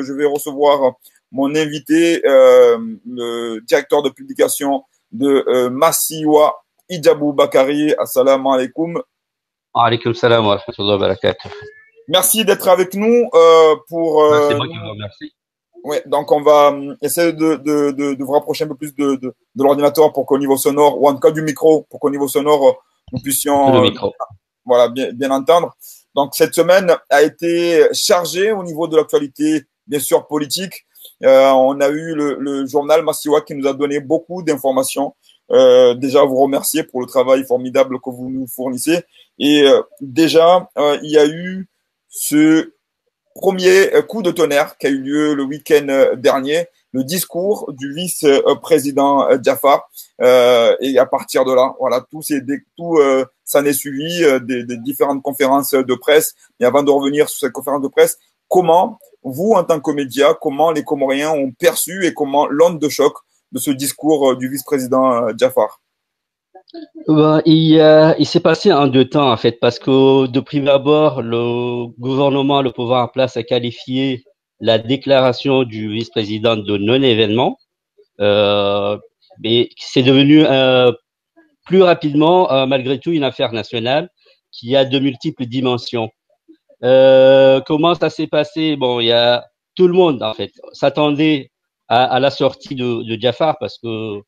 je vais recevoir mon invité, euh, le directeur de publication de euh, Massiwa Ijabou Bakari. Assalamu alaikum. Alaikum salam wa rahmatullahi wa barakatuh. Merci d'être avec nous euh, pour. Euh, C'est moi qui vous remercie. Ouais, donc on va essayer de, de, de, de vous rapprocher un peu plus de, de, de l'ordinateur pour qu'au niveau sonore, ou en tout cas du micro, pour qu'au niveau sonore, nous puissions voilà, bien, bien entendre. Donc cette semaine a été chargée au niveau de l'actualité, bien sûr, politique. Euh, on a eu le, journal Massiwa qui nous a donné beaucoup d'informations. Euh, déjà, vous remercier pour le travail formidable que vous nous fournissez. Et euh, déjà, il y a eu ce premier coup de tonnerre qui a eu lieu le week-end dernier, le discours du vice-président. Euh, et à partir de là, voilà, tout, c'est tout suivi des, des, différentes conférences de presse. Et avant de revenir sur cette conférence de presse, comment vous, en tant que média, comment les Comoriens ont perçu et comment l'onde de choc de ce discours du vice-président Jafar? Ben, il, euh, il s'est passé en deux temps en fait parce que de prime abord le gouvernement, le pouvoir en place a qualifié la déclaration du vice-président de non-événement, euh, mais c'est devenu euh, plus rapidement euh, malgré tout une affaire nationale qui a de multiples dimensions. Euh, comment ça s'est passé? Bon, il y a tout le monde en fait s'attendait à, à, la sortie de, de Jafar parce que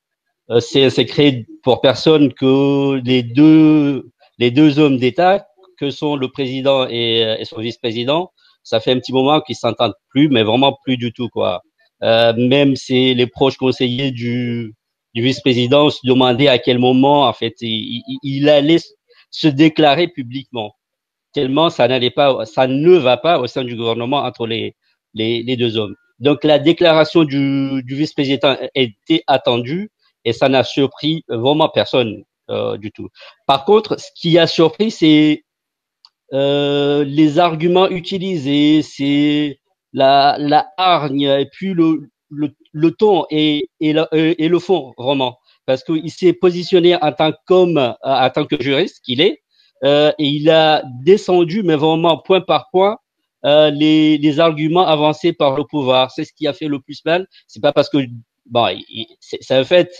euh, c'est secret pour personne que les deux les deux hommes d'État que sont le président et, et son vice-président, ça fait un petit moment qu'ils s'entendent plus, mais vraiment plus du tout quoi. Euh, même c'est les proches conseillers du du vice-président se demandaient à quel moment en fait il, il, il allait se déclarer publiquement tellement ça n'allait pas, ça ne va pas au sein du gouvernement entre les, les, deux hommes. Donc la déclaration du, du vice-président était attendue et ça n'a surpris vraiment personne euh, du tout. Par contre, ce qui a surpris, c'est euh, les arguments utilisés, c'est la, la hargne et puis le, le, ton et, et, la, et le fond vraiment. Parce qu'il s'est positionné en tant qu'homme, en tant que juriste qu'il est, euh, et il a descendu, mais vraiment point par point, euh, les, arguments avancés par le pouvoir. C'est ce qui a fait le plus mal. C'est pas parce que bon, c'est un fait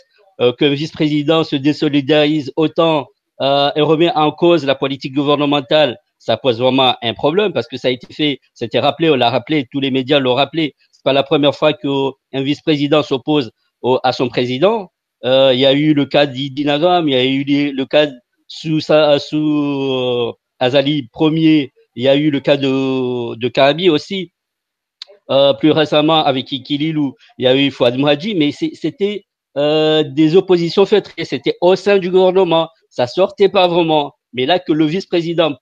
euh, que le vice-président se désolidarise autant euh, et remet en cause la politique gouvernementale. Ça pose vraiment un problème parce que ça a été fait, c'était rappelé, on l'a rappelé, tous les médias l'ont rappelé. C'est pas la première fois qu'un vice-président s'oppose à son président. Euh, il y a eu le cas d'Idinagram, il y a eu le cas sous, sous euh, Azali Ier, il y a eu le cas de, de aussi. Euh, plus récemment avec Ikililou, il y a eu Fouad Mouhadji, mais c'était euh, des oppositions feutrées, c'était au sein du gouvernement, ça sortait pas vraiment. Mais là que le vice-président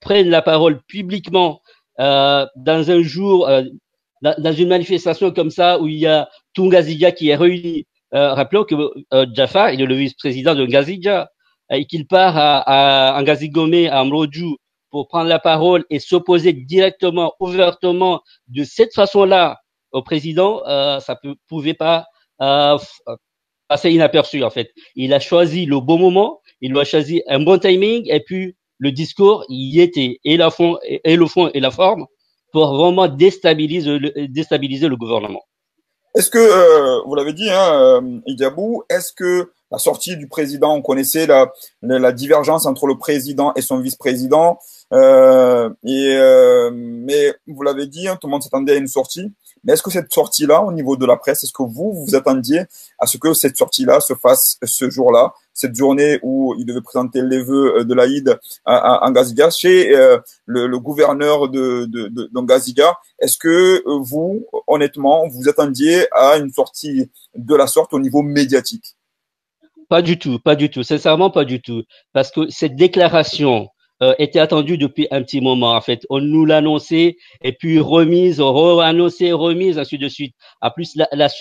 prenne la parole publiquement euh, dans un jour, euh, dans, une manifestation comme ça où il y a Tungaziga qui est réuni, rappelons que Jafar il est le vice-président de Ngaziga et qu'il part à, à à Amrodjou, pour prendre la parole et s'opposer directement, ouvertement, de cette façon-là au président, euh, ça ne pouvait pas euh, passer inaperçu en fait. Il a choisi le bon moment, il a choisi un bon timing et puis le discours y était et la fond et le fond et la forme pour vraiment déstabiliser le gouvernement. Est-ce que euh, vous l'avez dit, hein, Idiabou, est-ce que la sortie du président, on connaissait la, la, la divergence entre le président et son vice-président. Euh, et euh, mais vous l'avez dit, hein, tout le monde s'attendait à une sortie. Mais est-ce que cette sortie-là, au niveau de la presse, est-ce que vous vous attendiez à ce que cette sortie-là se fasse ce jour-là, cette journée où il devait présenter les vœux de l'Aïd en Gaziga chez euh, le, gouverneur de, de, Est-ce que vous, honnêtement, vous attendiez à une sortie de la sorte au niveau médiatique? Pas du tout, pas du tout, sincèrement pas du tout. Parce que cette déclaration euh, était attendue depuis un petit moment. En fait, on nous l'annonçait et puis remise, re-annoncé, remise, ainsi de suite. En plus,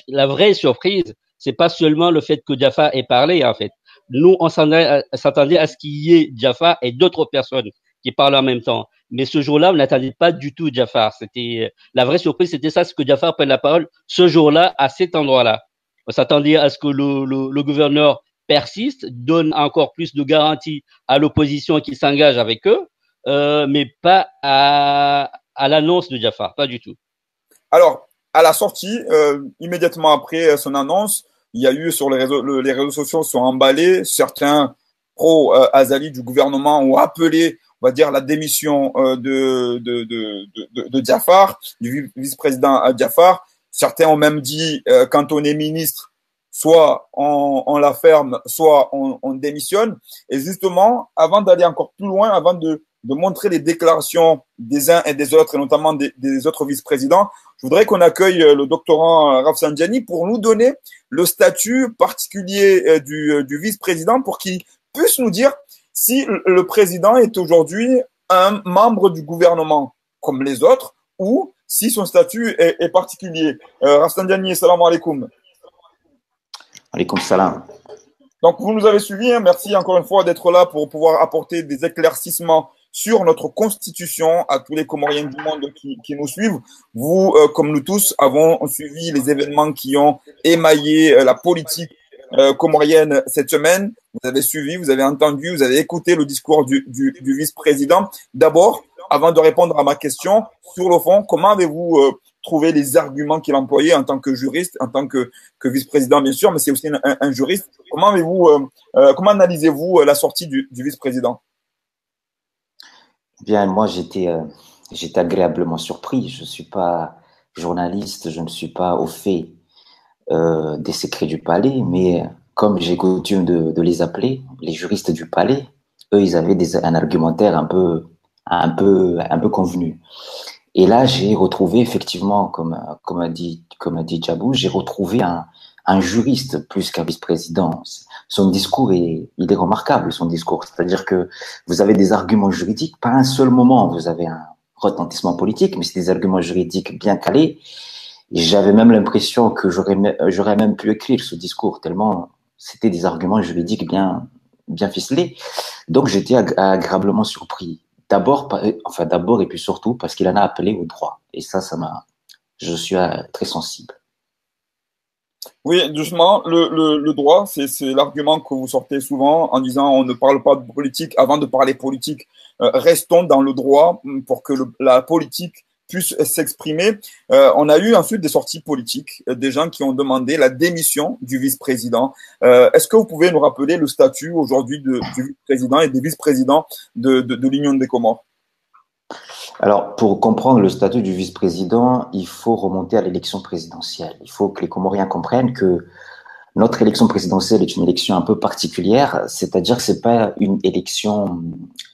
la vraie surprise, c'est pas seulement le fait que Jaffa ait parlé, en fait. Nous, on s'attendait à ce qu'il y ait Jaffa et d'autres personnes qui parlent en même temps. Mais ce jour-là, on n'attendait pas du tout Jafar. C'était la vraie surprise, c'était ça, ce que Jafar prenne la parole ce jour-là à cet endroit-là. On s'attendait à ce que le, le, le gouverneur persiste, donne encore plus de garanties à l'opposition qui s'engage avec eux, euh, mais pas à, à l'annonce de Jafar, pas du tout. Alors, à la sortie, euh, immédiatement après son annonce, il y a eu sur les réseaux, les réseaux sociaux sont emballés. Certains pro-Azali du gouvernement ont appelé, on va dire, la démission de, de, de, de, de Diafar, du vice-président Diafar. Certains ont même dit, quand on est ministre, soit on, on la ferme, soit on, on, démissionne. Et justement, avant d'aller encore plus loin, avant de, de, montrer les déclarations des uns et des autres, et notamment des autres vice-présidents, je voudrais qu'on accueille le doctorant Rafsanjani pour nous donner le statut particulier euh, du, euh, du vice-président pour qu'il puisse nous dire si le président est aujourd'hui un membre du gouvernement comme les autres ou si son statut est, est particulier. Euh, Rafsanjani, salam alaikum. Alaykoum salam. Donc, vous nous avez suivis. Hein. Merci encore une fois d'être là pour pouvoir apporter des éclaircissements sur notre constitution à tous les Comoriens du monde qui, nous suivent. Vous, euh, comme nous tous, avons suivi les événements qui ont émaillé euh, la politique euh, comorienne cette semaine. Vous avez suivi, vous avez entendu, vous avez écouté le discours du, vice-président. D'abord, avant de répondre à ma question, sur le fond, comment avez-vous trouver les arguments qu'il employait en tant que juriste, en tant que, vice-président, bien sûr, mais c'est aussi un, juriste. Comment, avez-vous, euh, euh, comment analysez-vous euh, la sortie du, du vice-président? Bien, moi, j'étais, euh, agréablement surpris. Je ne suis pas journaliste, je ne suis pas au fait euh, des secrets du palais, mais comme j'ai coutume de, les appeler, les juristes du palais, eux, ils avaient un argumentaire un peu, un peu, un peu convenu. Et là, j'ai retrouvé effectivement, comme, comme, a dit, comme a dit Djabou, j'ai retrouvé un, un juriste plus qu'un vice-président. Son discours est, il est remarquable, son discours. C'est-à-dire que vous avez des arguments juridiques, pas un seul moment, vous avez un retentissement politique, mais c'est des arguments juridiques bien calés. J'avais même l'impression que j'aurais, même pu écrire ce discours, tellement c'était des arguments juridiques bien, bien ficelés. Donc j'étais agréablement surpris. D'abord, enfin d'abord et puis surtout parce qu'il en a appelé au droit. Et ça, ça m'a, je suis euh, très sensible. Oui, justement, le, droit, c'est l'argument que vous sortez souvent en disant on ne parle pas de politique avant de parler politique. Euh, restons dans le droit pour que la politique puisse s'exprimer. Euh, on a eu ensuite des sorties politiques, euh, des gens qui ont demandé la démission du vice-président. Est-ce que vous pouvez nous rappeler le statut aujourd'hui du vice-président et des vice-présidents de, de, de l'Union des Comores? Alors, pour comprendre le statut du vice-président, il faut remonter à l'élection présidentielle. Il faut que les Comoriens comprennent que notre élection présidentielle est une élection un peu particulière, c'est-à-dire que c'est pas une élection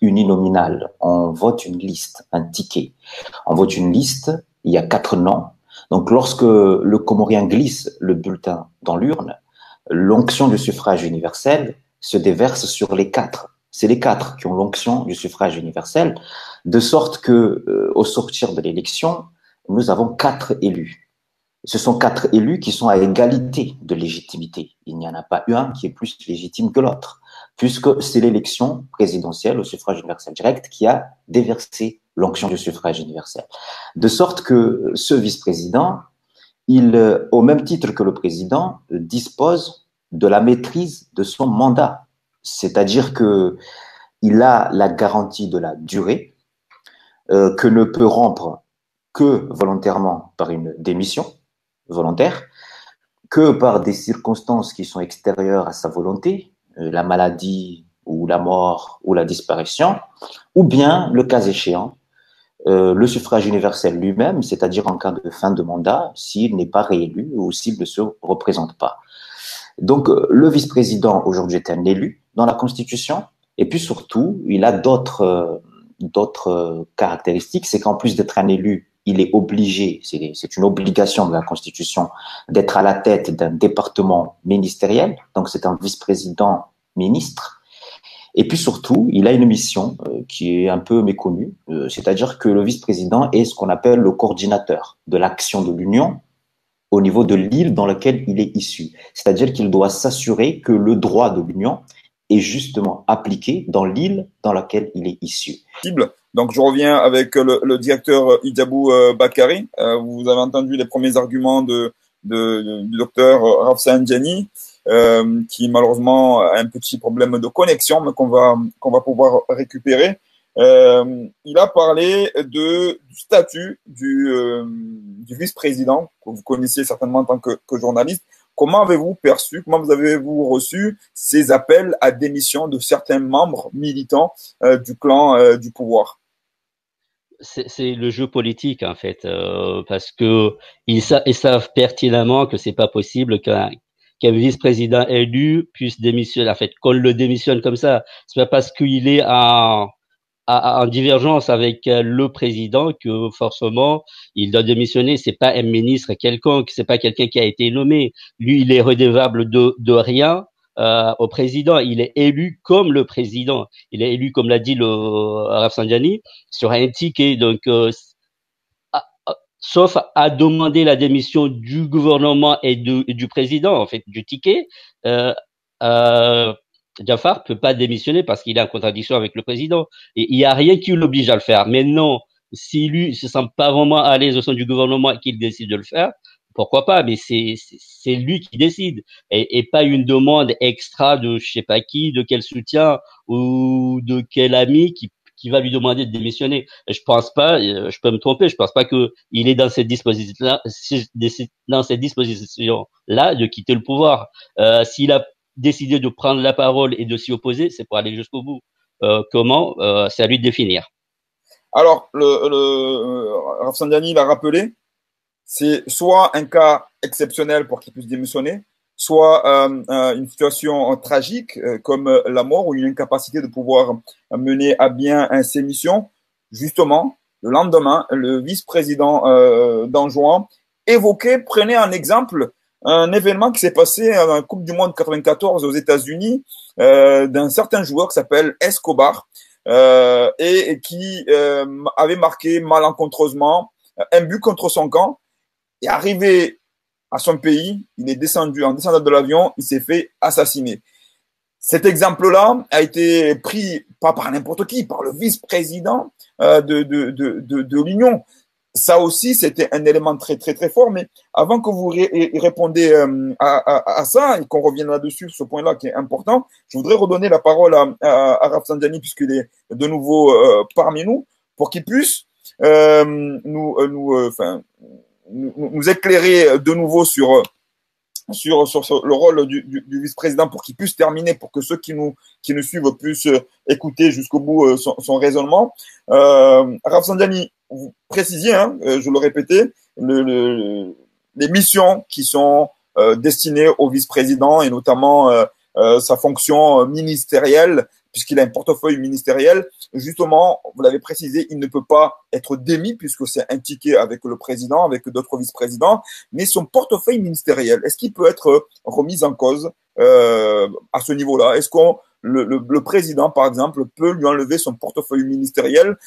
uninominale. On vote une liste, un ticket. On vote une liste, il y a quatre noms. Donc lorsque le Comorien glisse le bulletin dans l'urne, l'onction du suffrage universel se déverse sur les quatre. C'est les quatre qui ont l'onction du suffrage universel, de sorte que euh, au sortir de l'élection, nous avons quatre élus ce sont quatre élus qui sont à égalité de légitimité. Il n'y en a pas un qui est plus légitime que l'autre, puisque c'est l'élection présidentielle au suffrage universel direct qui a déversé l'onction du suffrage universel. De sorte que ce vice-président, il, au même titre que le président, dispose de la maîtrise de son mandat. C'est-à-dire que il a la garantie de la durée, euh, que ne peut rompre que volontairement par une démission, volontaire que par des circonstances qui sont extérieures à sa volonté, euh, la maladie ou la mort ou la disparition, ou bien, le cas échéant, euh, le suffrage universel lui-même, c'est-à-dire en cas de fin de mandat, s'il n'est pas réélu ou s'il ne se représente pas. Donc, euh, le vice-président aujourd'hui est un élu dans la Constitution, et puis surtout, il a d'autres d'autres caractéristiques, c'est qu'en plus d'être un élu il est obligé, c'est une obligation de la Constitution, d'être à la tête d'un département ministériel, donc c'est un vice-président ministre. Et puis surtout, il a une mission euh, qui est un peu méconnue, euh, c'est-à-dire que le vice-président est ce qu'on appelle le coordinateur de l'action de l'Union au niveau de l'île dans laquelle il est issu. C'est-à-dire qu'il doit s'assurer que le droit de l'Union est justement appliqué dans l'île dans laquelle il est issu. Donc je reviens avec le, le directeur Idabou euh, Bakari. Euh, vous avez entendu les premiers arguments de, de, du docteur Rafsan Djani, euh, qui malheureusement a un petit problème de connexion, mais qu'on va qu'on va pouvoir récupérer. euh, il a parlé de, du statut du, euh, du vice-président, que vous connaissiez certainement en tant que, que journaliste. Comment avez-vous perçu, comment vous avez-vous reçu ces appels à démission de certains membres militants euh, du clan euh, du pouvoir? C'est le jeu politique en fait, euh, parce que ils, sa ils, savent pertinemment que c'est pas possible qu'un vice-président élu puisse démissionner. En fait, qu'on le démissionne comme ça, c'est pas parce qu'il est en en divergence avec euh, le président que forcément il doit démissionner. C'est pas un ministre quelconque, c'est pas quelqu'un qui a été nommé. Lui, il est redevable de, de rien euh, au président. Il est élu comme le président. Il est élu, comme l'a dit le Rafsanjani, sur un ticket. Donc, euh, sauf à demander la démission du gouvernement et, de, du président, en fait, du ticket. Euh, euh, Jafar peut pas démissionner parce qu'il est en contradiction avec le président. Et il n'y a rien qui l'oblige à le faire. Mais non, si lui se sent pas vraiment à l'aise au sein du gouvernement et qu'il décide de le faire, pourquoi pas? Mais c'est c'est lui qui décide et, et, pas une demande extra de je sais pas qui, de quel soutien ou de quel ami qui qui va lui demander de démissionner. Je pense pas, euh, je peux me tromper, je pense pas que il est dans cette disposition là, disposition de quitter le pouvoir. Euh, S'il a décider de prendre la parole et de s'y opposer, c'est pour aller jusqu'au bout. Euh, comment euh, C'est à lui de définir. Alors, le, le Rafsandiani l'a rappelé, c'est soit un cas exceptionnel pour qu'il puisse démissionner, soit euh, euh une situation tragique euh, comme la mort ou une incapacité de pouvoir mener à bien ses missions. Justement, le lendemain, le vice-président euh, d'Anjouan évoquait, prenait un exemple un événement qui s'est passé à la Coupe du Monde 94 aux États-Unis euh, d'un certain joueur qui s'appelle Escobar euh, et, qui euh, avait marqué malencontreusement un but contre son camp. Et arrivé à son pays, il est descendu en descendant de l'avion, il s'est fait assassiner. Cet exemple-là a été pris pas par n'importe qui, par le vice-président euh, de, de, de, de l'Union ça aussi, c'était un élément très, très, très fort. Mais avant que vous ré répondez euh, à, ça et qu'on revienne là-dessus, ce point-là qui est important, je voudrais redonner la parole à, à, à puisqu'il est de nouveau euh, parmi nous, pour qu'il puisse euh, nous, euh, nous, nous, nous, éclairer de nouveau sur sur, sur, le rôle du, vice-président pour qu'il puisse terminer, pour que ceux qui nous, qui nous suivent puissent écouter jusqu'au bout son, son, raisonnement. Euh, Rafsanjani, vous précisiez, hein, euh, je le répétais, le, le, les missions qui sont euh, destinées au vice-président et notamment euh, sa fonction ministérielle, puisqu'il a un portefeuille ministériel. Justement, vous l'avez précisé, il ne peut pas être démis puisque c'est un ticket avec le président, avec d'autres vice-présidents, mais son portefeuille ministériel, est-ce qu'il peut être remis en cause euh, à ce niveau-là? Est-ce qu'on le, le, le, président, par exemple, peut lui enlever son portefeuille ministériel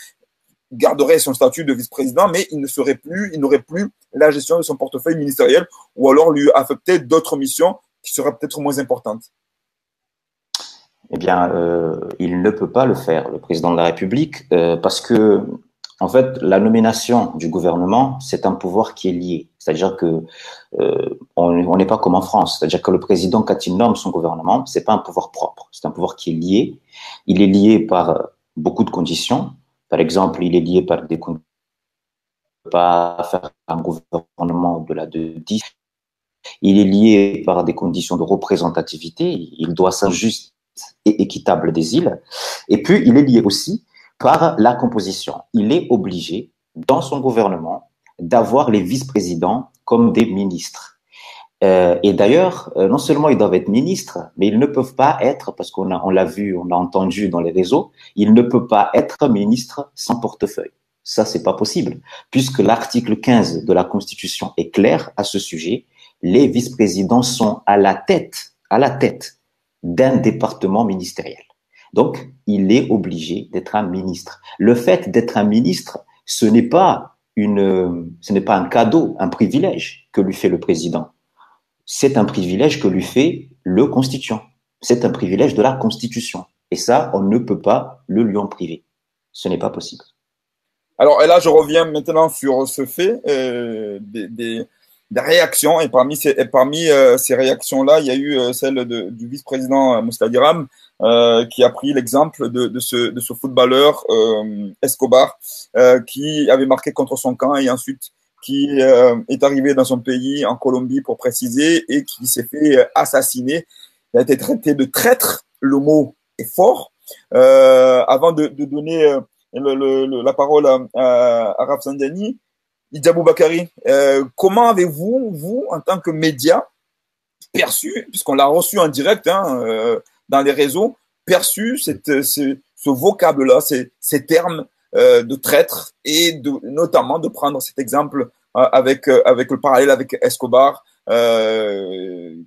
garderait son statut de vice-président, mais il ne serait plus, il n'aurait plus la gestion de son portefeuille ministériel, ou alors lui affecter d'autres missions qui seraient peut-être moins importantes. Eh bien, euh, il ne peut pas le faire, le président de la République, euh, parce que, en fait, la nomination du gouvernement, c'est un pouvoir qui est lié. C'est-à-dire que euh, on n'est pas comme en France. C'est-à-dire que le président, quand il nomme son gouvernement, c'est pas un pouvoir propre. C'est un pouvoir qui est lié. Il est lié par beaucoup de conditions. Par exemple, il est lié par des conditions de 10. Il est lié par des conditions de représentativité. Il doit être juste et équitable des îles. Et puis, il est lié aussi par la composition. Il est obligé, dans son gouvernement, d'avoir les vice-présidents comme des ministres. Euh, et d'ailleurs, euh, non seulement ils doivent être ministres, mais ils ne peuvent pas être, parce qu'on a, on l'a vu, on l'a entendu dans les réseaux, ils ne peuvent pas être ministres sans portefeuille. Ça, c'est pas possible, puisque l'article 15 de la Constitution est clair à ce sujet. Les vice-présidents sont à la tête, à la tête d'un département ministériel. Donc, il est obligé d'être un ministre. Le fait d'être un ministre, ce n'est pas une, ce n'est pas un cadeau, un privilège que lui fait le président c'est un privilège que lui fait le constituant. C'est un privilège de la Constitution. Et ça, on ne peut pas le lui en priver. Ce n'est pas possible. Alors, et là, je reviens maintenant sur ce fait euh, des, des, des réactions. Et parmi ces, parmi euh, ces réactions-là, il y a eu euh, celle de, du vice-président Moustadiram euh, qui a pris l'exemple de, de, ce, de ce footballeur Escobar qui avait marqué contre son camp et ensuite qui est arrivé dans son pays, en Colombie pour préciser, et qui s'est fait assassiner. Il a été traité de traître. Le mot est fort. avant de, de donner le, le, la parole à, à, à Rafsandiani, Idjabou Bakari, euh, comment avez-vous, vous, en tant que média, perçu, puisqu'on l'a reçu en direct hein, euh, dans les réseaux, perçu cette, ce, ce vocable-là, ces, ces, termes euh, de traître et notamment de prendre cet exemple euh, avec, euh, avec le parallèle avec Escobar,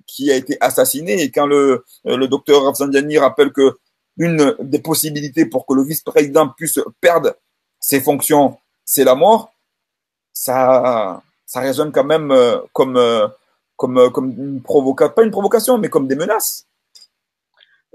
qui a été assassiné. Et quand le, le docteur Rafsandiani rappelle que une des possibilités pour que le vice-président puisse perdre ses fonctions, c'est la mort, ça, ça résonne quand même euh, comme, euh, comme, euh, comme une provocation, pas une provocation, mais comme des menaces.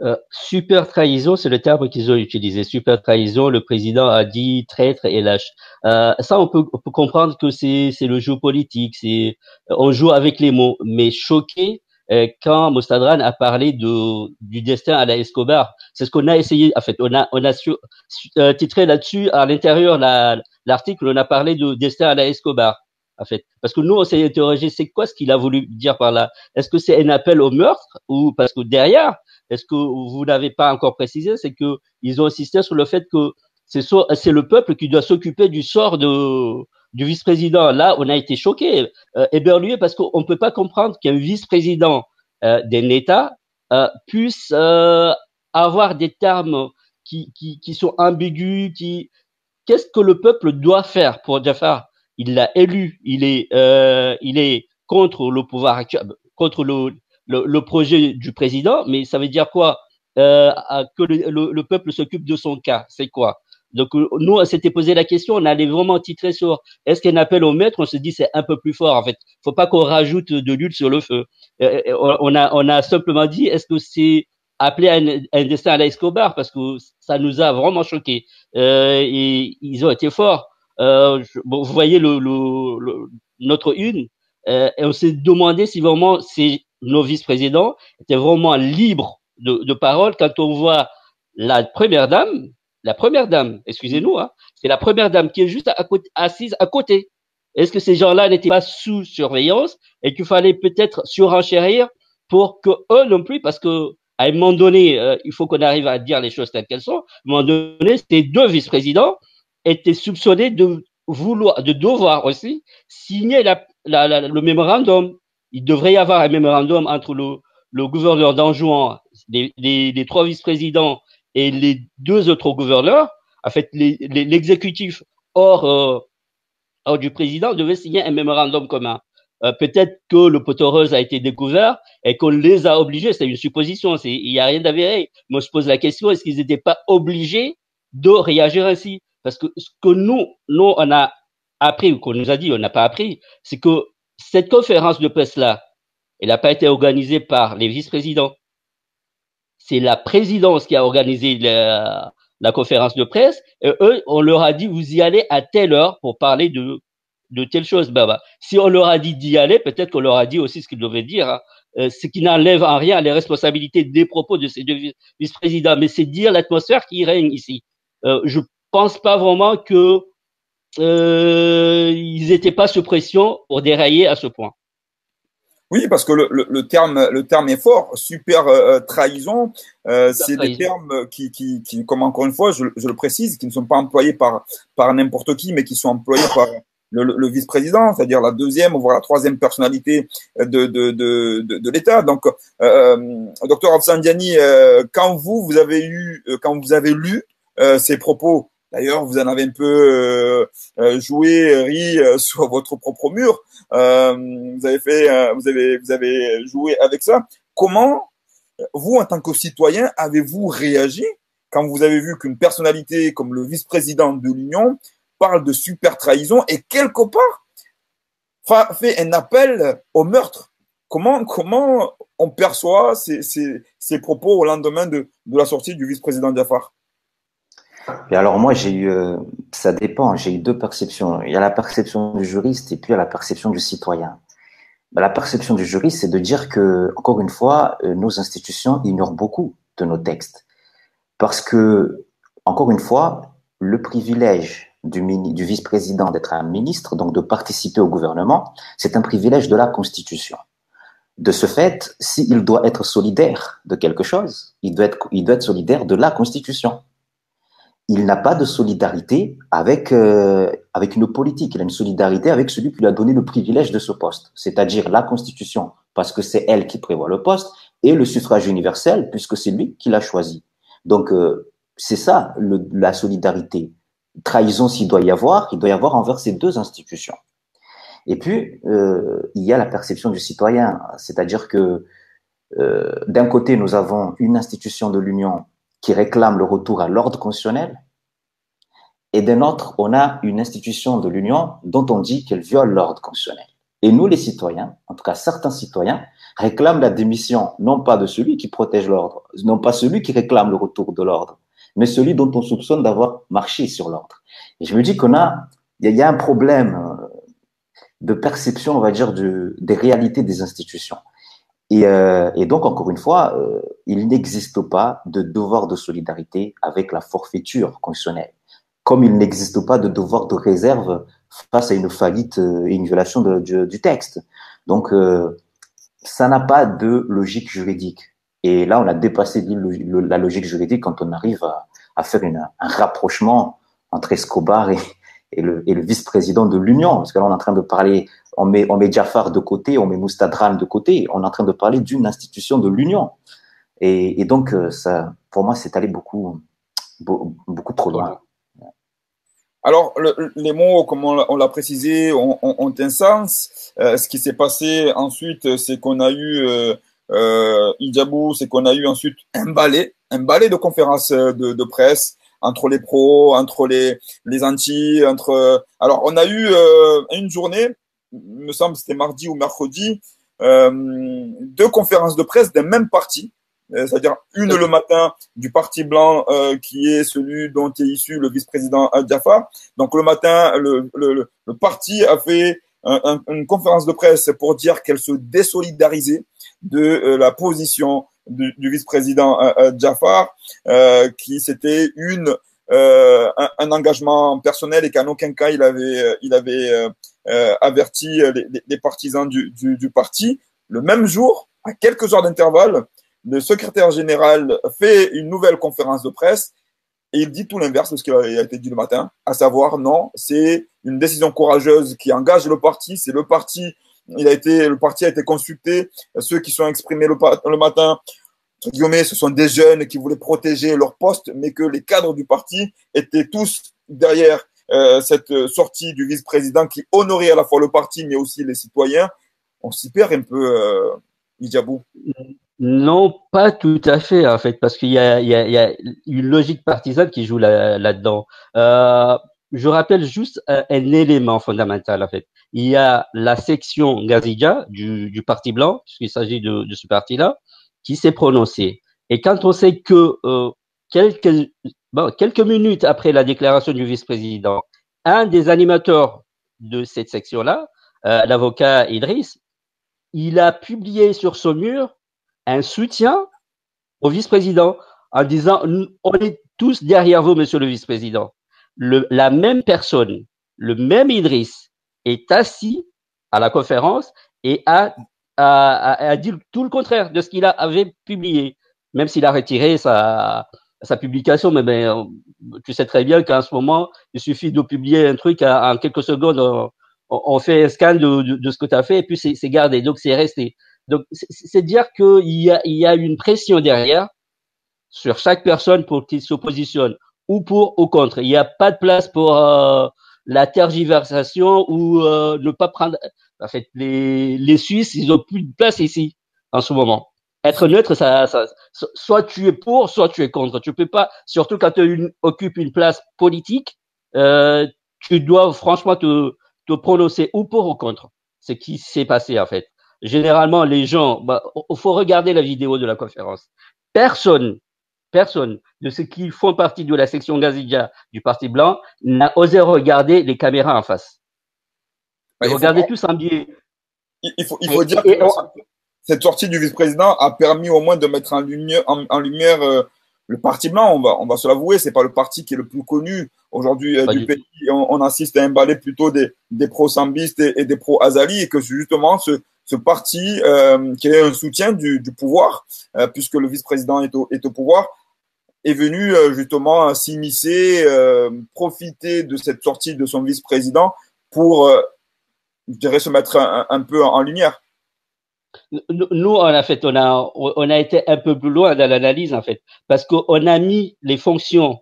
Euh, super trahison, c'est le terme qu'ils ont utilisé. Super trahison, le président a dit traître et lâche. Euh, ça, on peut, on peut, comprendre que c'est le jeu politique, c'est on joue avec les mots. Mais choqué euh, quand Mostadran a parlé de, du destin à la Escobar, c'est ce qu'on a essayé. En fait, on a on a su, titré là-dessus à l'intérieur la l'article, on a parlé de destin à la Escobar, en fait. Parce que nous, on s'est interrogé, c'est quoi ce qu'il a voulu dire par là? Est-ce que c'est un appel au meurtre ou parce que derrière, est-ce que vous n'avez pas encore précisé, c'est que ils ont insisté sur le fait que c'est c'est le peuple qui doit s'occuper du sort de du vice-président. Là, on a été choqué, euh, éberlué, parce qu'on ne peut pas comprendre qu'un vice-président euh, d'un État euh, puisse euh, avoir des termes qui, qui, qui sont ambigus, qui qu'est-ce que le peuple doit faire pour Jafar? Il l'a élu, il est, euh, il est contre le pouvoir actuel, contre le, le, le, projet du président, mais ça veut dire quoi euh, Que le, le peuple s'occupe de son cas, c'est quoi? Donc nous, on s'était posé la question, on allait vraiment titrer sur est-ce qu'un appel au maître On se dit c'est un peu plus fort en fait. Faut pas qu'on rajoute de l'huile sur le feu. Euh, on a on a simplement dit est-ce que c'est appelé un, un destin à l'Escobar? Parce que ça nous a vraiment choqué. Euh, et ils ont été forts. Euh, bon, vous voyez le, le, le notre une, euh, et on s'est demandé si vraiment ces, nos vice-présidents étaient vraiment libres de, parole quand on voit la première dame, la première dame, excusez-nous, hein, c'est la première dame qui est juste assise à côté. Est-ce que ces gens-là n'étaient pas sous surveillance et qu'il fallait peut-être surenchérir pour que eux non plus, parce que à un moment donné, euh, il faut qu'on arrive à dire les choses telles qu'elles sont. À un moment donné, ces deux vice-présidents étaient soupçonnés de vouloir, de devoir aussi signer le mémorandum. Il devrait y avoir un mémorandum entre le, gouverneur d'Anjouan, les, trois vice-présidents et les deux autres gouverneurs. En fait, l'exécutif hors, euh, du président devait signer un mémorandum commun. Euh, peut-être que le potereuse a été découvert et qu'on les a obligés, c'est une supposition, il n'y a rien d'avéré. Moi, je pose la question, est-ce qu'ils n'étaient pas obligés de réagir ainsi? Parce que ce que nous, nous, on a appris, ou qu'on nous a dit, on n'a pas appris, c'est que cette conférence de presse-là, elle n'a pas été organisée par les vice-présidents. C'est la présidence qui a organisé la, conférence de presse. Et eux, on leur a dit, vous y allez à telle heure pour parler de de telles choses. Ben, ben, si on leur a dit d'y aller, peut-être qu'on leur a dit aussi ce qu'ils devaient dire, hein. euh, ce qui n'enlève en rien les responsabilités des propos de ces deux vice-présidents, mais c'est dire l'atmosphère qui règne ici. Euh, je pense pas vraiment que euh, ils n'étaient pas sous pression pour dérailler à ce point. Oui, parce que le, le, le, terme, le terme est fort, super euh, trahison. Euh, c'est des termes qui, qui, qui, comme encore une fois, je, je, le précise, qui ne sont pas employés par, par n'importe qui, mais qui sont employés par le, le vice-président, c'est-à-dire la deuxième voire la troisième personnalité de, de, de, de, de l'État. Donc, docteur Afsandiani, quand vous vous avez eu, quand vous avez lu ces propos, d'ailleurs vous en avez un peu euh, joué, ri sur votre propre mur. vous avez fait, vous avez, vous avez joué avec ça. Comment vous, en tant que citoyen, avez-vous réagi quand vous avez vu qu'une personnalité comme le vice-président de l'Union parle de super trahison et quelque part fait un appel au meurtre? Comment, comment on perçoit ces, ces, ces propos au lendemain de, de la sortie du vice-président Jafar? Alors moi j'ai eu, euh, ça dépend, j'ai eu deux perceptions. Il y a la perception du juriste et puis il y a la perception du citoyen. bah, la perception du jury, c'est de dire que, encore une fois, euh, nos institutions ignorent beaucoup de nos textes. Parce que, encore une fois, le privilège du, du vice-président d'être un ministre, donc de participer au gouvernement, c'est un privilège de la Constitution. De ce fait, s'il doit être solidaire de quelque chose, il doit être, il doit être solidaire de la Constitution il n'a pas de solidarité avec, euh, avec une politique. Il a une solidarité avec celui qui lui a donné le privilège de ce poste, c'est-à-dire la Constitution, parce que c'est elle qui prévoit le poste, et le suffrage universel, puisque c'est lui qui l'a choisi. Donc, euh, c'est ça la solidarité. Trahison, s'il doit y avoir, il doit y avoir envers ces deux institutions. Et puis, euh, il y a la perception du citoyen, c'est-à-dire que d'un côté, nous avons une institution de l'Union qui réclame le retour à l'ordre constitutionnel. Et d'un autre, on a une institution de l'Union dont on dit qu'elle viole l'ordre constitutionnel. Et nous, les citoyens, en tout cas certains citoyens, réclament la démission non pas de celui qui protège l'ordre, non pas celui qui réclame le retour de l'ordre, mais celui dont on soupçonne d'avoir marché sur l'ordre. Et je me dis qu'on a, il y, a un problème euh, de perception, on va dire, des réalités des institutions. Et, euh, et, donc, encore une fois, euh, il n'existe pas de devoir de solidarité avec la forfaiture constitutionnelle, comme il n'existe pas de devoir de réserve face à une faillite euh, et une violation du, texte. Donc, ça n'a pas de logique juridique. Et là, on a dépassé la logique juridique quand on arrive à, faire un rapprochement entre Escobar et le, et le vice-président de l'Union. Parce que là, on est en train de parler on met, on Jafar de côté, on met Moustadran de côté. On est en train de parler d'une institution de l'Union. Et, donc, euh, ça, pour moi, c'est allé beaucoup, beaucoup trop loin. Alors, les mots, comme on l'a précisé, ont, un sens. Euh, ce qui s'est passé ensuite, c'est qu'on a eu euh, euh c'est qu'on a eu ensuite un balai, un balai de conférences de, de presse entre les pros, entre les, les anti, entre. Alors, on a eu une journée me semble c'était mardi ou mercredi, euh, deux conférences de presse d'un même parti, euh, c'est-à-dire une le matin du parti blanc euh, qui est celui dont est issu le vice-président Jafar. Donc le matin, le, le, parti a fait une conférence de presse pour dire qu'elle se désolidarisait de la position du, vice-président Jafar, qui c'était une un, un, engagement personnel et qu'en aucun cas il avait il avait euh, averti euh, les, les, partisans du, du, du, parti. Le même jour, à quelques heures d'intervalle, le secrétaire général fait une nouvelle conférence de presse et il dit tout l'inverse de ce qui a été dit le matin, à savoir non, c'est une décision courageuse qui engage le parti, c'est le parti, il a été, le parti a été consulté, ceux qui sont exprimés le, le matin, guillemets, ce sont des jeunes qui voulaient protéger leur poste, mais que les cadres du parti étaient tous derrière euh, cette sortie du vice-président qui honorait à la fois le parti mais aussi les citoyens, on s'y perd un peu, euh, Non, pas tout à fait en fait, parce qu'il y y, y a une logique partisane qui joue là-dedans. euh, je rappelle juste un, élément fondamental en fait. Il y a la section Gazidja du, du Parti blanc, puisqu'il s'agit de, de, ce parti-là, qui s'est prononcé. Et quand on sait que euh, quelques Bon, quelques minutes après la déclaration du vice-président, un des animateurs de cette section-là, euh, l'avocat Idriss, il a publié sur son mur un soutien au vice-président en disant on est tous derrière vous, monsieur le vice-président. la même personne, le même Idriss, est assis à la conférence et a, a, a dit tout le contraire de ce qu'il avait publié, même s'il a retiré sa, sa publication, mais ben, tu sais très bien qu'en ce moment, il suffit de publier un truc en, quelques secondes, on, fait un scan de, de, ce que tu as fait et puis c'est gardé, donc c'est resté. Donc c'est dire qu'il y a, il y a une pression derrière sur chaque personne pour qu'il se positionne ou pour ou contre. Il n'y a pas de place pour euh, la tergiversation ou euh, ne pas prendre. En fait, les, les Suisses, ils ont plus de place ici en ce moment être neutre, ça, ça, soit tu es pour, soit tu es contre. Tu peux pas, surtout quand tu occupes une place politique, euh, tu dois franchement te, te prononcer ou pour ou contre. Ce qui s'est passé en fait. Généralement, les gens, bah, faut regarder la vidéo de la conférence. Personne, personne de ceux qui font partie de la section Gazidja du Parti Blanc n'a osé regarder les caméras en face. Regardez tous en biais il faut, il faut dire que cette sortie du vice-président a permis au moins de mettre en lumière, en, lumière euh, le parti blanc. On va, on va se l'avouer, c'est pas le parti qui est le plus connu aujourd'hui euh, du, pays. On, assiste à un balai plutôt des, des pro-sambistes et, des pro-azali et que justement ce, ce parti euh, qui est un soutien du, du pouvoir, puisque le vice-président est au, est au pouvoir, est venu justement s'immiscer, profiter de cette sortie de son vice-président pour, je dirais, se mettre un peu en lumière nous, en fait, on a, on a été un peu plus loin dans l'analyse, en fait, parce qu'on a mis les fonctions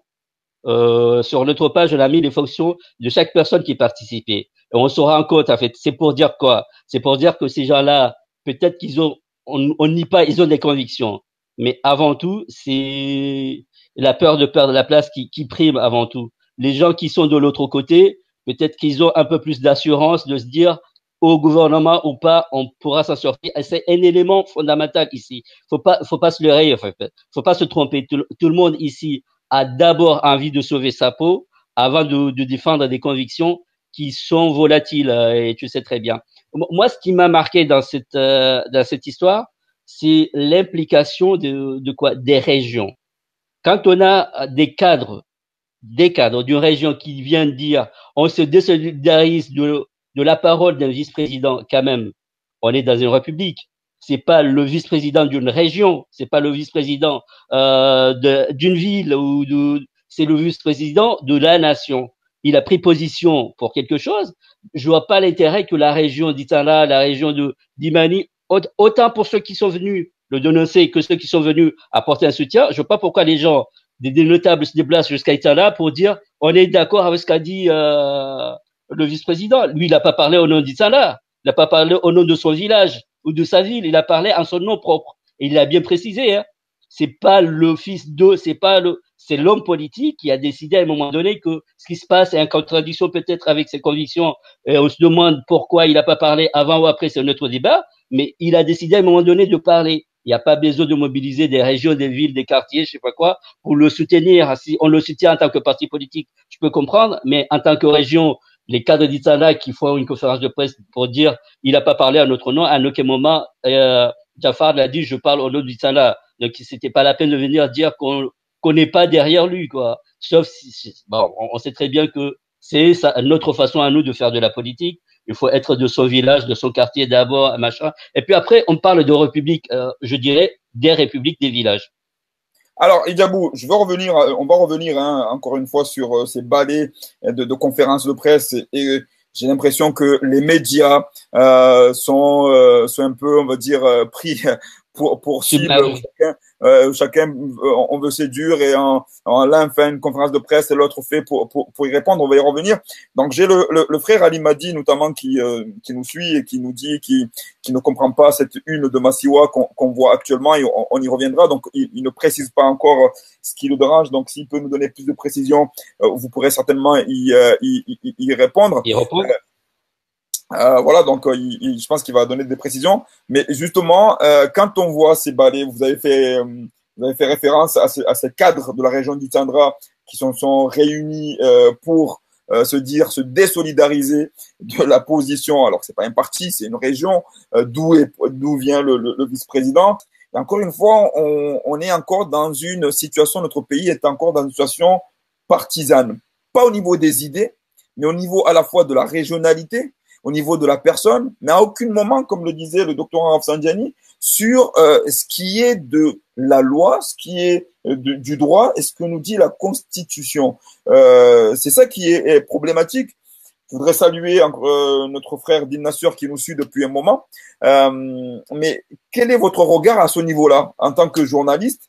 euh, sur notre page, on a mis les fonctions de chaque personne qui participait. On se rend compte, en fait, c'est pour dire quoi? C'est pour dire que ces gens-là, peut-être qu'ils ont, on nie pas, ils ont des convictions, mais avant tout, c'est la peur de perdre la place qui, qui prime avant tout. Les gens qui sont de l'autre côté, peut-être qu'ils ont un peu plus d'assurance de se dire au gouvernement ou pas, on pourra s'en sortir. C'est un élément fondamental ici. Faut pas, faut pas se leurrer, enfin, faut pas se tromper. Tout, le monde ici a d'abord envie de sauver sa peau avant de, de, défendre des convictions qui sont volatiles, euh, et tu sais très bien. Moi, ce qui m'a marqué dans cette, euh, dans cette histoire, c'est l'implication de, de quoi? Des régions. Quand on a des cadres, des cadres d'une région qui viennent dire, on se désolidarise de, de la parole d'un vice-président quand même. On est dans une république. C'est pas le vice-président d'une région, c'est pas le vice-président euh, d'une ville ou c'est le vice-président de la nation. Il a pris position pour quelque chose. Je vois pas l'intérêt que la région d'Itala, la région de d'Imani, autant pour ceux qui sont venus le dénoncer que ceux qui sont venus apporter un soutien. Je vois pas pourquoi les gens, des, notables se déplacent jusqu'à Itala pour dire on est d'accord avec ce qu'a dit euh, le vice-président. Lui, il n'a pas parlé au nom d'Itsala. Il n'a pas parlé au nom de son village ou de sa ville. Il a parlé en son nom propre. Et il a bien précisé, hein. C'est pas fils de, c'est pas le, c'est l'homme politique qui a décidé à un moment donné que ce qui se passe est en contradiction peut-être avec ses convictions. Et on se demande pourquoi il n'a pas parlé avant ou après, c'est notre débat. Mais il a décidé à un moment donné de parler. Il n'y a pas besoin de mobiliser des régions, des villes, des quartiers, je sais pas quoi, pour le soutenir. Si on le soutient en tant que parti politique, je peux comprendre, mais en tant que région, les cadres d'Itala qui font une conférence de presse pour dire il n'a pas parlé à notre nom, à aucun moment, euh, Jafar l'a dit je parle au nom d'Itala. Donc c'était pas la peine de venir dire qu'on qu'on n'est pas derrière lui, quoi. Sauf si, bon, on, sait très bien que c'est notre façon à nous de faire de la politique. Il faut être de son village, de son quartier d'abord, machin. Et puis après, on parle de république, euh, je dirais, des républiques des villages. Alors, Idjabou, je veux revenir, euh, on va revenir hein, encore une fois sur euh, ces balais de, de, conférences de presse et, j'ai l'impression que les médias euh, sont, euh, sont un peu, on va dire, pris pour, pour cible. Chacun, euh, chacun, euh, on veut séduire et en, en l'un fait une conférence de presse et l'autre fait pour, pour, pour, y répondre. On va y revenir. Donc j'ai le, le, le, frère Ali Madi notamment qui, euh, qui nous suit et qui nous dit qui, qui ne comprend pas cette une de Massiwa qu'on voit actuellement et on, y reviendra. Donc il, il, ne précise pas encore ce qui le dérange. Donc s'il peut nous donner plus de précision, vous pourrez certainement y, y, y, répondre. Y répondre. Euh, voilà, donc euh, il, je pense qu'il va donner des précisions. Mais justement, euh, quand on voit ces balais, vous avez fait, euh, vous avez fait référence à, ce, à ces cadres de la région d'Itandra qui sont, sont réunis pour se dire, se désolidariser de la position. Alors c'est pas un parti, c'est une région d'où d'où vient le, le, le vice-président. Et encore une fois, on, on est encore dans une situation, notre pays est encore dans une situation partisane, pas au niveau des idées, mais au niveau à la fois de la régionalité au niveau de la personne, mais à aucun moment, comme le disait le docteur Rafsanjani, sur euh, ce qui est de la loi, ce qui est euh, du droit et ce que nous dit la Constitution. Euh, c'est ça qui est, problématique. Je voudrais saluer euh, notre frère Din qui nous suit depuis un moment. Euh, mais quel est votre regard à ce niveau-là, en tant que journaliste,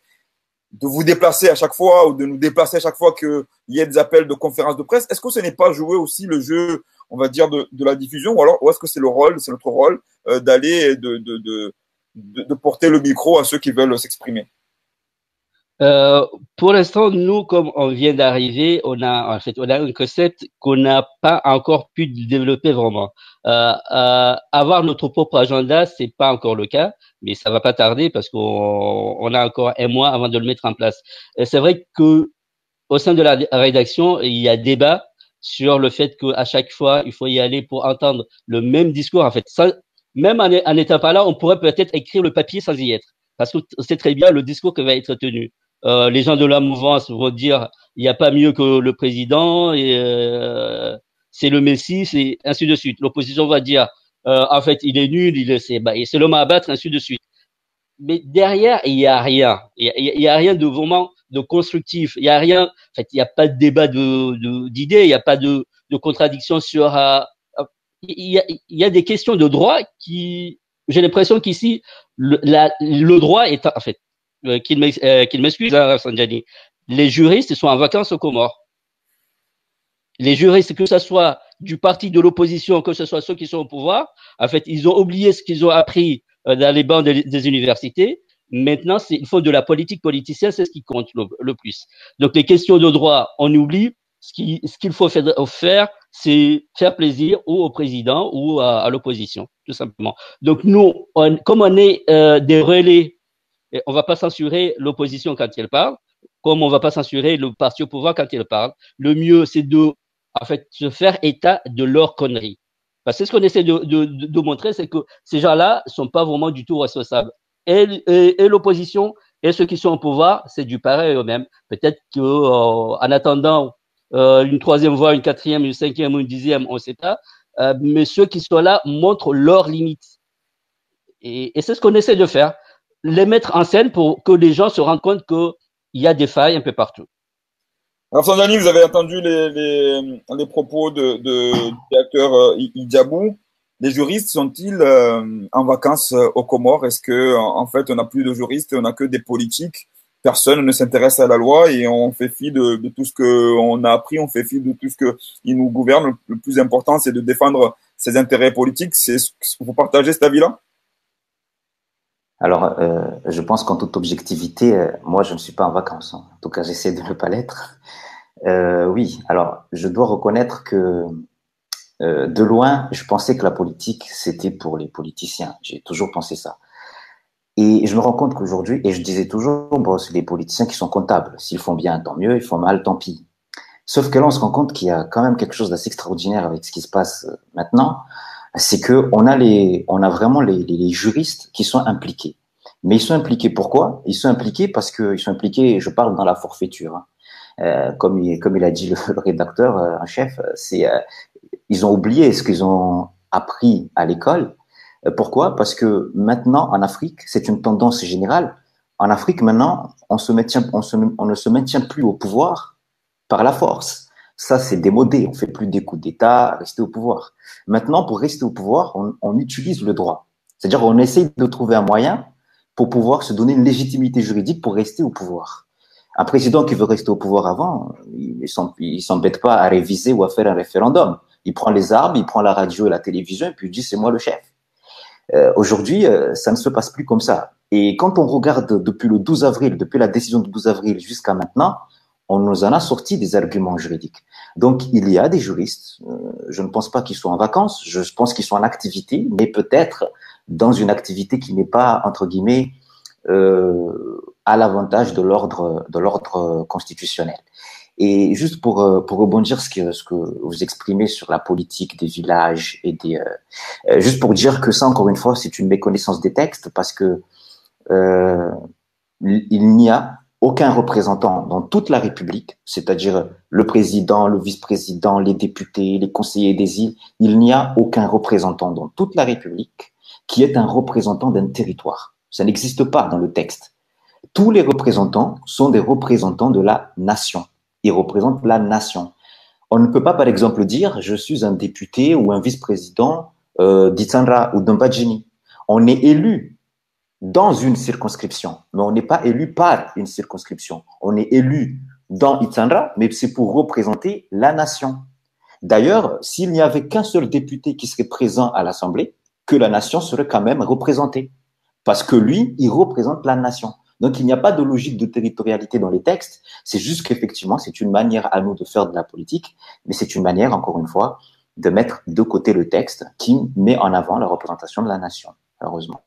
de vous déplacer à chaque fois ou de nous déplacer à chaque fois qu'il y ait des appels de conférences de presse? Est-ce que ce n'est pas jouer aussi le jeu on va dire, de, de la diffusion, ou alors, ou est-ce que c'est le rôle, c'est notre rôle euh, d'aller de, de, de, de, porter le micro à ceux qui veulent s'exprimer? Euh, pour l'instant, nous, comme on vient d'arriver, on a en fait on a un concept qu'on n'a pas encore pu développer vraiment. Euh, euh, avoir notre propre agenda, c'est pas encore le cas, mais ça va pas tarder parce qu'on on a encore un mois avant de le mettre en place. C'est vrai que au sein de la rédaction, il y a débat sur le fait qu'à chaque fois, il faut y aller pour entendre le même discours. En fait, même en n'étant pas là, on pourrait peut-être écrire le papier sans y être. Parce que c'est très bien le discours qui va être tenu. Euh, les gens de la mouvance vont dire il n'y a pas mieux que le président et euh, c'est le Messie, c'est ainsi de suite. L'opposition va dire euh, en fait il est nul, il c'est bah, c'est l'homme à abattre, ainsi de suite. Mais derrière il y a rien, il y a, rien de vraiment constructif, il y a rien. En fait, il n'y a pas de débat de d'idées, il n'y a pas de, de contradiction sur. Euh, il, y a, des questions de droit qui j'ai l'impression qu'ici le, droit est en fait euh, qu'il m'excuse, euh, les juristes sont en vacances aux Comores. Les juristes, que ce soit du parti de l'opposition, que ce soit ceux qui sont au pouvoir, en fait, ils ont oublié ce qu'ils ont appris euh, dans les bancs des, universités. Maintenant, il faut de la politique politicienne, c'est ce qui compte le, plus. Donc, les questions de droit, on oublie. Ce qu'il ce faut faire, c'est faire plaisir ou au président ou à, l'opposition, tout simplement. Donc, nous, comme on est euh, des relais, on va pas censurer l'opposition quand elle parle, comme on va pas censurer le parti au pouvoir quand il parle. Le mieux, c'est de en fait, se faire état de leur connerie. Parce que ce qu'on essaie de, de, de, montrer, c'est que ces gens-là sont pas vraiment du tout responsables. Et, et, l'opposition et ceux qui sont au pouvoir, c'est du pareil eux-mêmes. Peut-être que euh, en attendant euh, une troisième voie, une quatrième, une cinquième une dixième, on sait pas. Euh, mais ceux qui sont là montrent leurs limites. Et, et c'est ce qu'on essaie de faire, les mettre en scène pour que les gens se rendent compte qu'il y a des failles un peu partout. Alors, Sandani, vous avez entendu les, les, les propos de, de, du directeur euh, Idiabou. Les juristes sont-ils euh, en vacances euh, aux Comores? Est-ce que en fait on n'a plus de juristes on n'a que des politiques? Personne ne s'intéresse à la loi et on fait fi de, de tout ce qu'on a appris, on fait fi de tout ce que il nous gouverne. Le plus important, c'est de défendre ses intérêts politiques. C'est vous partagez cet avis-là? Alors, euh, je pense qu'en toute objectivité, euh, moi, je ne suis pas en vacances. En tout cas, j'essaie de ne pas l'être. Euh, oui, alors, je dois reconnaître que euh, de loin, je pensais que la politique, c'était pour les politiciens. J'ai toujours pensé ça. Et je me rends compte qu'aujourd'hui, et je disais toujours, bon, c'est les politiciens qui sont comptables. S'ils font bien, tant mieux. Ils font mal, tant pis. Sauf que là, on se rend compte qu'il y a quand même quelque chose d'assez extraordinaire avec ce qui se passe maintenant c'est que on a les, on a vraiment les, juristes qui sont impliqués. Mais ils sont impliqués pourquoi? Ils sont impliqués parce qu'ils sont impliqués. Je parle dans la forfaiture, hein. euh, comme il, comme il a dit le, rédacteur euh, en chef. C'est, euh, ils ont oublié ce qu'ils ont appris à l'école. Euh, pourquoi? Parce que maintenant en Afrique, c'est une tendance générale. En Afrique maintenant, on ne se maintient plus au pouvoir par la force ça, c'est démodé. On fait plus des coups d'État, rester au pouvoir. Maintenant, pour rester au pouvoir, on, on utilise le droit. C'est-à-dire, on essaye de trouver un moyen pour pouvoir se donner une légitimité juridique pour rester au pouvoir. Un président qui veut rester au pouvoir avant, il s'embête pas à réviser ou à faire un référendum. Il prend les armes, il prend la radio et la télévision, et puis il dit c'est moi le chef. Euh, Aujourd'hui, euh, ça ne se passe plus comme ça. Et quand on regarde depuis le 12 avril, depuis la décision du 12 avril jusqu'à maintenant, on nous en a sorti des arguments juridiques. Donc, il y a des juristes, euh, je ne pense pas qu'ils soient en vacances, je pense qu'ils sont en activité, mais peut-être dans une activité qui n'est pas, entre guillemets, à l'avantage de l'ordre constitutionnel. Et juste pour, euh, pour rebondir ce que, ce que vous exprimez sur la politique des villages et des... Euh, juste pour dire que ça, encore une fois, c'est une méconnaissance des textes parce que il n'y a aucun représentant dans toute la République, c'est-à-dire le président, le vice-président, les députés, les conseillers des îles, il n'y a aucun représentant dans toute la République qui est un représentant d'un territoire. Ça n'existe pas dans le texte. Tous les représentants sont des représentants de la nation. Ils représentent la nation. On ne peut pas, par exemple, dire je suis un député ou un vice-président euh, d'Itsandra ou d'Umbadjini. On est élu dans une circonscription, mais on n'est pas élu par une circonscription. On est élu dans Itsandra, mais c'est pour représenter la nation. D'ailleurs, s'il n'y avait qu'un seul député qui serait présent à l'Assemblée, que la nation serait quand même représentée. Parce que lui, il représente la nation. Donc, il n'y a pas de logique de territorialité dans les textes. C'est juste qu'effectivement, c'est une manière à nous de faire de la politique, mais c'est une manière, encore une fois, de mettre de côté le texte qui met en avant la représentation de la nation, heureusement.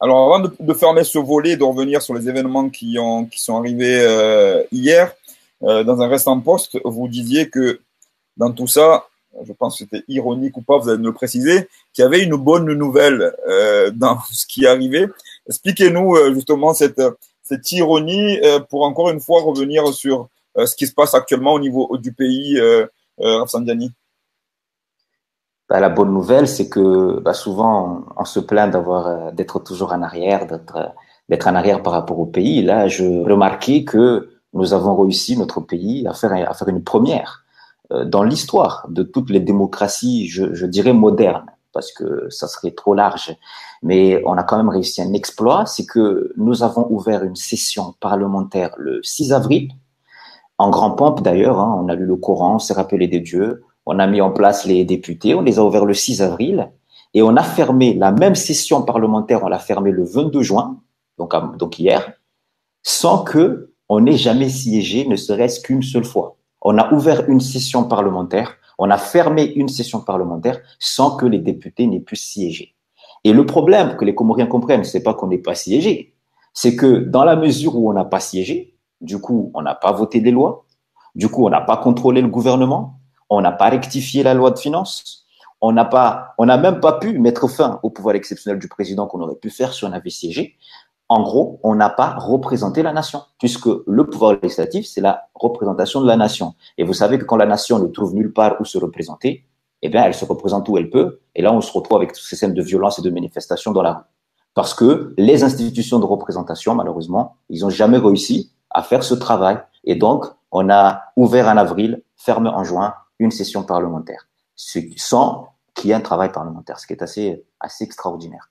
Alors, avant de, fermer ce volet, de revenir sur les événements qui, ont, qui sont arrivés euh, hier, euh, dans un restant poste, vous disiez que dans tout ça, je pense que c'était ironique ou pas, vous allez me le préciser, qu'il y avait une bonne nouvelle euh, dans ce qui arrivait. Expliquez-nous euh, justement cette, cette ironie euh, pour encore une fois revenir sur euh, ce qui se passe actuellement au niveau du pays, euh, euh, bah, la bonne nouvelle, c'est que bah, souvent on, se plaint d'avoir d'être toujours en arrière, d'être en arrière par rapport au pays. Là, je remarquais que nous avons réussi notre pays à faire une première dans l'histoire de toutes les démocraties, je dirais modernes, parce que ça serait trop large. Mais on a quand même réussi un exploit, c'est que nous avons ouvert une session parlementaire le 6 avril en grand pompe d'ailleurs. Hein, on a lu le Coran, on s'est rappelé des dieux, on a mis en place les députés, on les a ouverts le 6 avril et on a fermé la même session parlementaire, on l'a fermée le 22 juin, donc, donc hier, sans que on n'ait jamais siégé, ne serait-ce qu'une seule fois. On a ouvert une session parlementaire, on a fermé une session parlementaire sans que les députés n'aient pu siéger. Et le problème que les Comoriens comprennent, c'est pas qu'on n'ait pas siégé, c'est que dans la mesure où on n'a pas siégé, du coup, on n'a pas voté des lois. Du coup, on n'a pas contrôlé le gouvernement. On n'a pas rectifié la loi de finances. On n'a on n'a même pas pu mettre fin au pouvoir exceptionnel du président qu'on aurait pu faire si on avait siégé. En gros, on n'a pas représenté la nation, puisque le pouvoir législatif, c'est la représentation de la nation. Et vous savez que quand la nation ne trouve nulle part où se représenter, eh bien, elle se représente où elle peut. Et là, on se retrouve avec tous ces scènes de violence et de manifestation dans la rue. Parce que les institutions de représentation, malheureusement, ils n'ont jamais réussi à faire ce travail. Et donc, on a ouvert en avril, fermé en juin, une session parlementaire, sans qu'il y ait un travail parlementaire, ce qui est assez, assez extraordinaire.